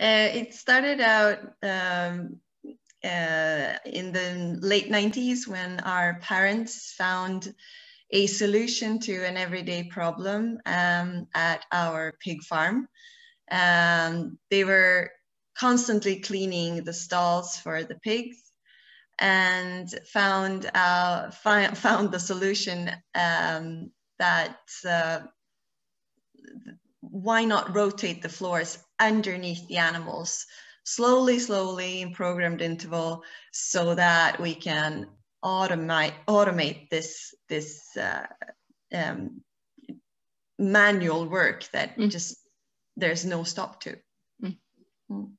Uh, it started out um, uh, in the late 90s when our parents found a solution to an everyday problem um, at our pig farm. Um, they were constantly cleaning the stalls for the pigs and found uh, fi found the solution um, that uh, why not rotate the floors underneath the animals slowly, slowly in programmed interval so that we can automate automate this this uh, um, manual work that mm. just there's no stop to. Mm. Mm.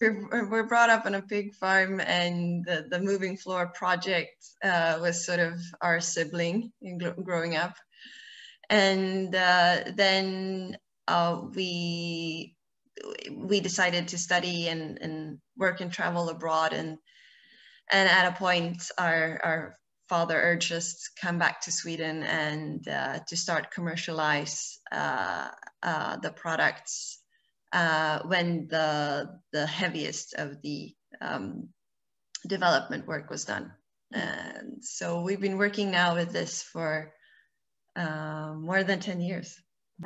We're, we're, brought up on a pig farm, and the, the moving floor project uh, was sort of our sibling in growing up. And uh, then uh, we we decided to study and, and work and travel abroad and and at a point our our father urged us to come back to Sweden and uh, to start commercialize uh, uh, the products uh, when the the heaviest of the um, development work was done. And so we've been working now with this for uh, more than 10 years.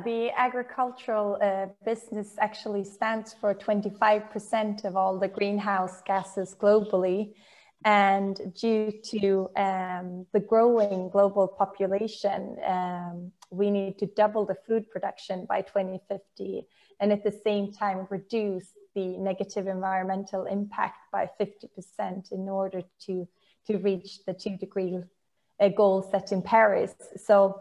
The agricultural uh, business actually stands for 25% of all the greenhouse gases globally. And due to um, the growing global population, um, we need to double the food production by 2050 and at the same time reduce the negative environmental impact by 50% in order to, to reach the two degree uh, goal set in Paris. So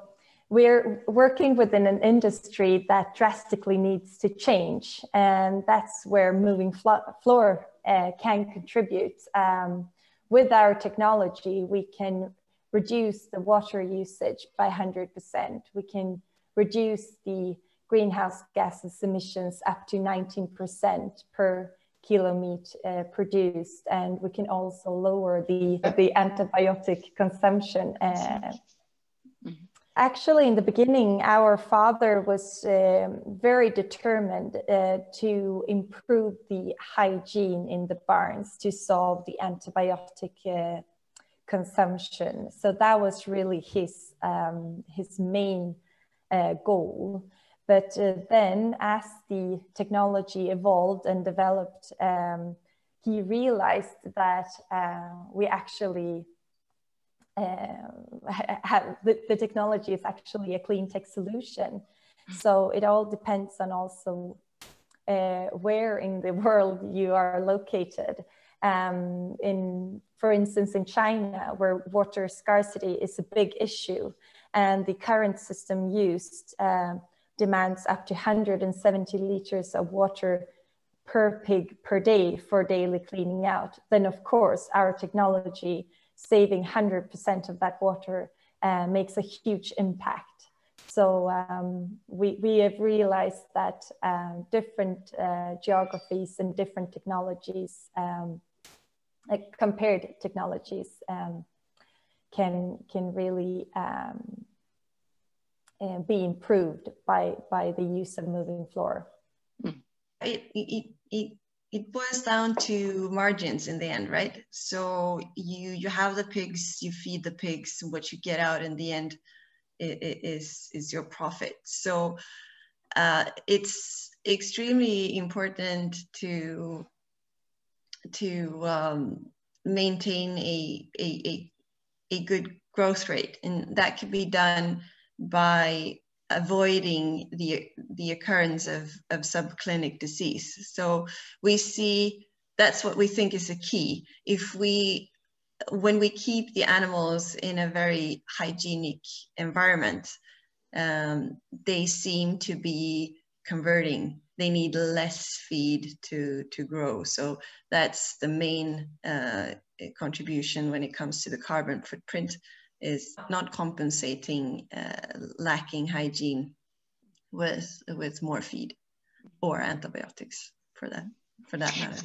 we're working within an industry that drastically needs to change, and that's where moving floor uh, can contribute. Um, with our technology, we can reduce the water usage by 100%. We can reduce the greenhouse gases emissions up to 19% per kilometer uh, produced, and we can also lower the, the antibiotic consumption uh, Actually, in the beginning, our father was um, very determined uh, to improve the hygiene in the barns to solve the antibiotic uh, consumption. So that was really his um, his main uh, goal. But uh, then, as the technology evolved and developed, um, he realized that uh, we actually have, the, the technology is actually a clean tech solution. So it all depends on also uh, where in the world you are located. Um, in, for instance, in China, where water scarcity is a big issue, and the current system used uh, demands up to 170 liters of water per pig per day for daily cleaning out, then of course our technology saving 100% of that water uh, makes a huge impact. So um, we, we have realized that uh, different uh, geographies and different technologies, um, like compared technologies, um, can can really um, uh, be improved by by the use of moving floor. It, it, it it boils down to margins in the end, right? So you you have the pigs, you feed the pigs, what you get out in the end is is your profit. So uh, it's extremely important to to um, maintain a, a, a a good growth rate, and that can be done by avoiding the, the occurrence of, of subclinic disease. So we see that's what we think is a key. If we, when we keep the animals in a very hygienic environment, um, they seem to be converting. They need less feed to, to grow. So that's the main uh, contribution when it comes to the carbon footprint is not compensating uh, lacking hygiene with with more feed or antibiotics for that for that matter.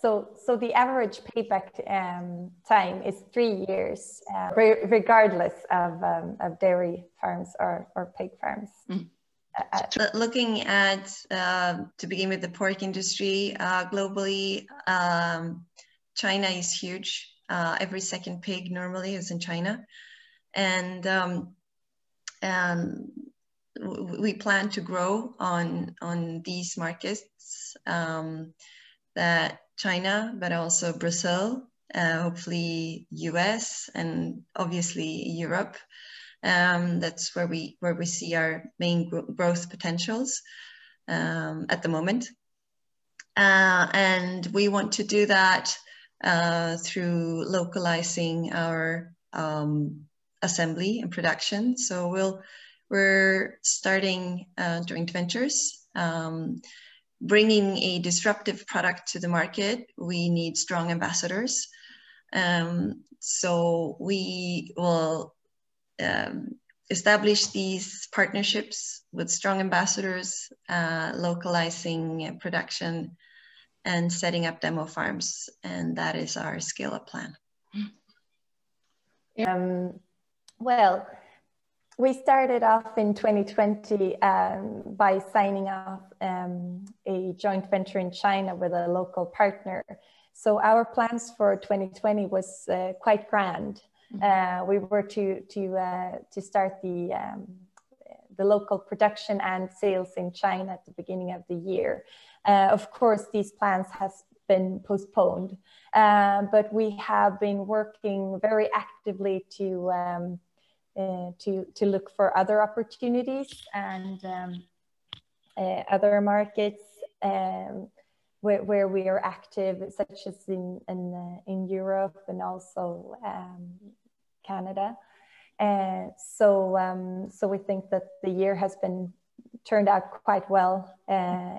So, so the average payback um, time is three years, uh, re regardless of, um, of dairy farms or, or pig farms. Mm. at looking at uh, to begin with the pork industry uh, globally, um, China is huge. Uh, every second pig normally is in China, and um, um, we plan to grow on on these markets um, that China, but also Brazil, uh, hopefully US, and obviously Europe. Um, that's where we where we see our main gro growth potentials um, at the moment, uh, and we want to do that uh, through localizing our um, assembly and production. So we'll we're starting uh, joint ventures. Um, bringing a disruptive product to the market, we need strong ambassadors. Um, so we will um, establish these partnerships with strong ambassadors, uh, localizing production, and setting up demo farms. And that is our scale up plan. Um, well, we started off in 2020 um, by signing off um, a joint venture in China with a local partner. So our plans for 2020 was uh, quite grand. Mm-hmm. Uh, we were to to uh, to start the um, the local production and sales in China at the beginning of the year. Uh, of course, these plans have been postponed, uh, but we have been working very actively to um, uh, to to look for other opportunities and um, other markets. Um, where, where we are active, such as in in, uh, in Europe and also um, Canada. Uh, so um, so we think that the year has been turned out quite well uh,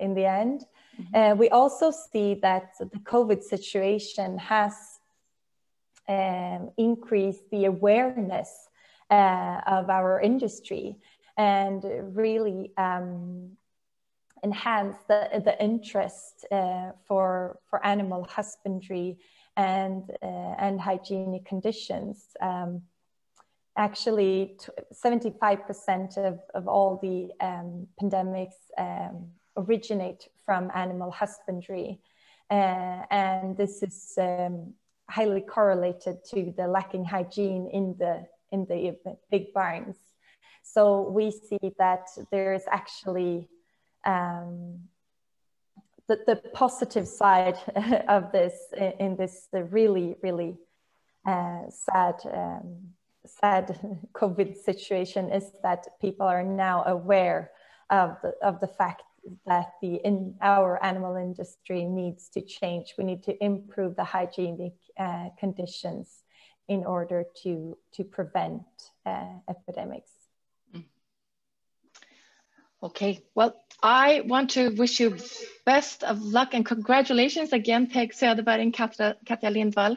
in the end. Mm-hmm. Uh, we also see that the COVID situation has um, increased the awareness uh, of our industry and really um, enhance the, the interest uh, for, for animal husbandry and, uh, and hygienic conditions. Um, actually, 75% of, of all the um, pandemics um, originate from animal husbandry. Uh, and this is um, highly correlated to the lacking hygiene in the, in the big barns. So we see that there is actually um, the, the positive side of this in this really, really uh, sad, um, sad COVID situation is that people are now aware of the, of the fact that the in our animal industry needs to change. We need to improve the hygienic uh, conditions in order to to prevent uh, epidemics. Okay, well, I want to wish you best of luck and congratulations again, Peg Söderberg and Katja, Katja Lindvall,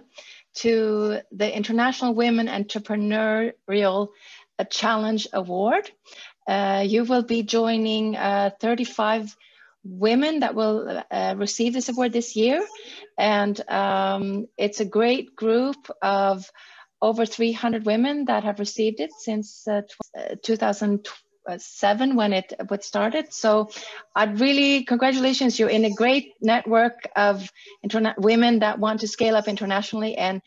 to the International Women Entrepreneurial uh, Challenge Award. Uh, you will be joining uh, 35 women that will uh, receive this award this year. And um, it's a great group of over 300 women that have received it since uh, 2012 Uh, seven when it was started. So I'd really congratulations. You're in a great network of internet women that want to scale up internationally and